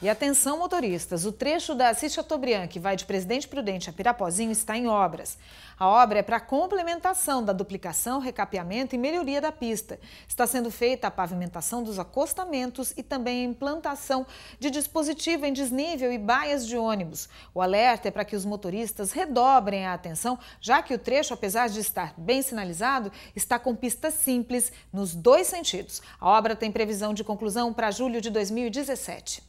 E atenção motoristas, o trecho da Assis Chateaubriand, que vai de Presidente Prudente a Pirapozinho, está em obras. A obra é para complementação da duplicação, recapeamento e melhoria da pista. Está sendo feita a pavimentação dos acostamentos e também a implantação de dispositivo em desnível e baias de ônibus. O alerta é para que os motoristas redobrem a atenção, já que o trecho, apesar de estar bem sinalizado, está com pista simples nos dois sentidos. A obra tem previsão de conclusão para julho de 2017.